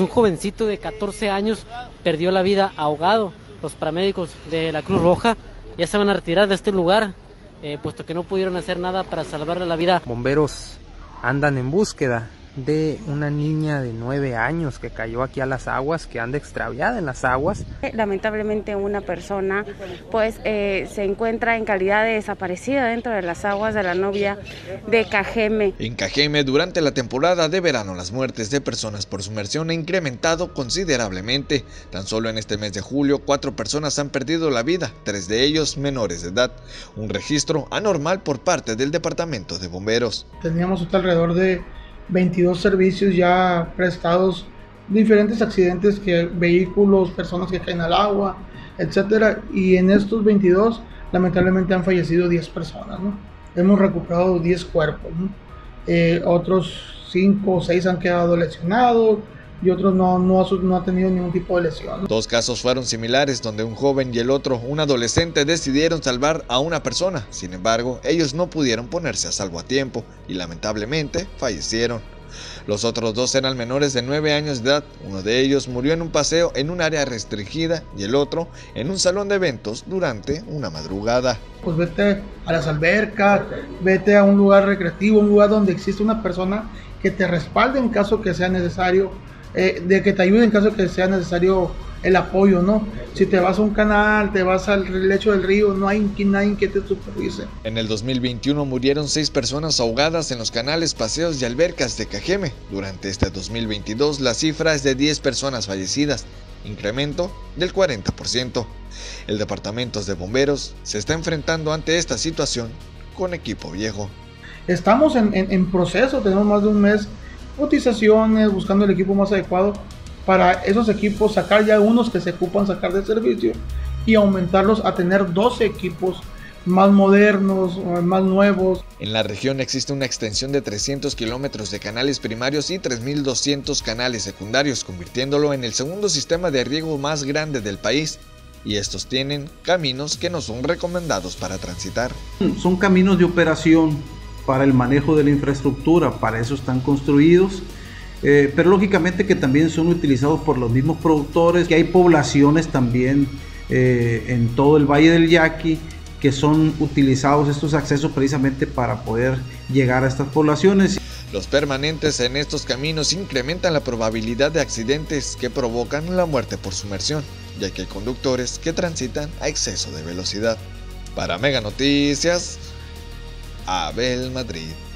un jovencito de 14 años perdió la vida ahogado. Los paramédicos de la Cruz Roja ya se van a retirar de este lugar, eh, puesto que no pudieron hacer nada para salvarle la vida. Bomberos andan en búsqueda de una niña de 9 años que cayó aquí a las aguas, que anda extraviada en las aguas. Lamentablemente una persona pues eh, se encuentra en calidad de desaparecida dentro de las aguas de la novia de Cajeme. En Cajeme durante la temporada de verano las muertes de personas por sumersión han incrementado considerablemente. Tan solo en este mes de julio cuatro personas han perdido la vida, tres de ellos menores de edad. Un registro anormal por parte del departamento de bomberos. Teníamos alrededor de 22 servicios ya prestados, diferentes accidentes que vehículos, personas que caen al agua, etcétera, y en estos 22 lamentablemente han fallecido 10 personas, ¿no? Hemos recuperado 10 cuerpos, ¿no? eh, otros 5 o 6 han quedado lesionados, y otros no, no, ha, no ha tenido ningún tipo de lesión. Dos casos fueron similares donde un joven y el otro, un adolescente, decidieron salvar a una persona. Sin embargo, ellos no pudieron ponerse a salvo a tiempo y lamentablemente fallecieron. Los otros dos eran menores de 9 años de edad. Uno de ellos murió en un paseo en un área restringida y el otro en un salón de eventos durante una madrugada. Pues vete a las albercas, vete a un lugar recreativo, un lugar donde existe una persona que te respalde en caso que sea necesario eh, de que te ayude en caso que sea necesario el apoyo, ¿no? Si te vas a un canal, te vas al lecho del río, no hay nadie que te supervise. En el 2021 murieron seis personas ahogadas en los canales, paseos y albercas de Cajeme. Durante este 2022 la cifra es de 10 personas fallecidas, incremento del 40%. El departamento de bomberos se está enfrentando ante esta situación con equipo viejo. Estamos en, en proceso, tenemos más de un mes cotizaciones, buscando el equipo más adecuado para esos equipos, sacar ya unos que se ocupan sacar de servicio y aumentarlos a tener 12 equipos más modernos, más nuevos. En la región existe una extensión de 300 kilómetros de canales primarios y 3.200 canales secundarios, convirtiéndolo en el segundo sistema de riego más grande del país. Y estos tienen caminos que no son recomendados para transitar. Son caminos de operación para el manejo de la infraestructura, para eso están construidos. Eh, pero lógicamente que también son utilizados por los mismos productores, que hay poblaciones también eh, en todo el Valle del Yaqui que son utilizados estos accesos precisamente para poder llegar a estas poblaciones. Los permanentes en estos caminos incrementan la probabilidad de accidentes que provocan la muerte por sumersión, ya que hay conductores que transitan a exceso de velocidad. Para Mega Noticias, Abel Madrid.